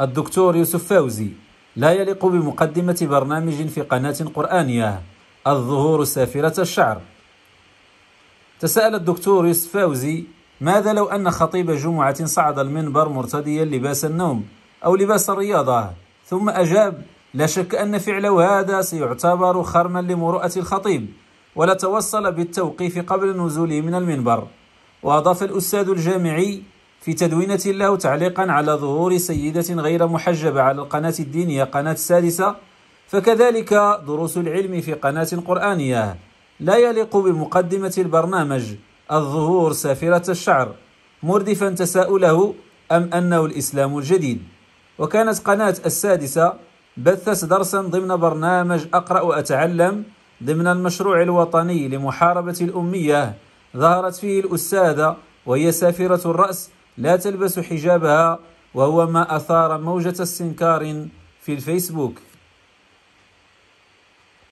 الدكتور يوسف فوزي لا يليق بمقدمة برنامج في قناة قرآنية الظهور سافرة الشعر. تساءل الدكتور يوسف فوزي ماذا لو أن خطيب جمعة صعد المنبر مرتديا لباس النوم أو لباس الرياضة؟ ثم أجاب لا شك أن فعله هذا سيعتبر خرما لمروءة الخطيب ولا توصل بالتوقيف قبل نزوله من المنبر. وأضاف الأستاذ الجامعي في تدوينة له تعليقا على ظهور سيدة غير محجبة على القناة الدينية قناة السادسة. فكذلك دروس العلم في قناة قرآنية. لا يليق بمقدمة البرنامج. الظهور سافرة الشعر. مردفا تساؤله أم أنه الإسلام الجديد؟ وكانت قناة السادسة بثت درسا ضمن برنامج أقرأ وأتعلم ضمن المشروع الوطني لمحاربة الأمية. ظهرت فيه الأستاذة وهي سافرة الرأس لا تلبس حجابها وهو ما أثار موجة استنكار في الفيسبوك.